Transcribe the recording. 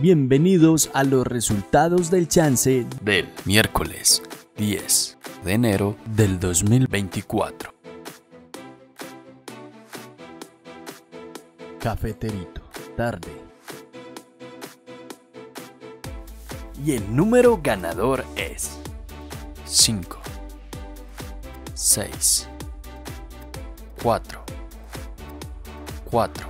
Bienvenidos a los resultados del chance del miércoles 10 de enero del 2024. Cafeterito, tarde. Y el número ganador es 5, 6, 4, 4.